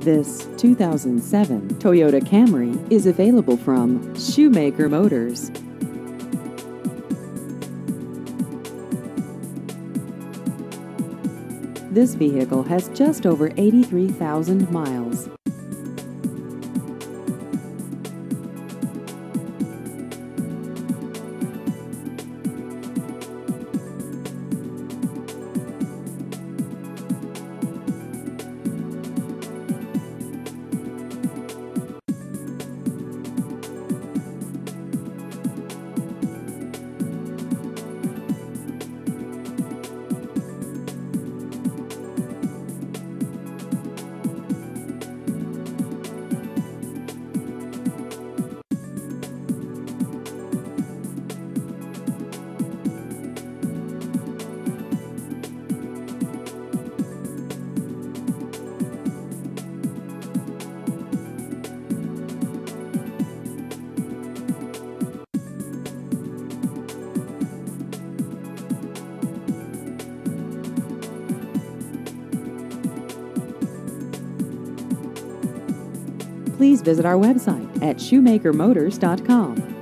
This 2007 Toyota Camry is available from Shumaker Motors. This vehicle has just over 83,000 miles. Please visit our website at shumakermotors.com.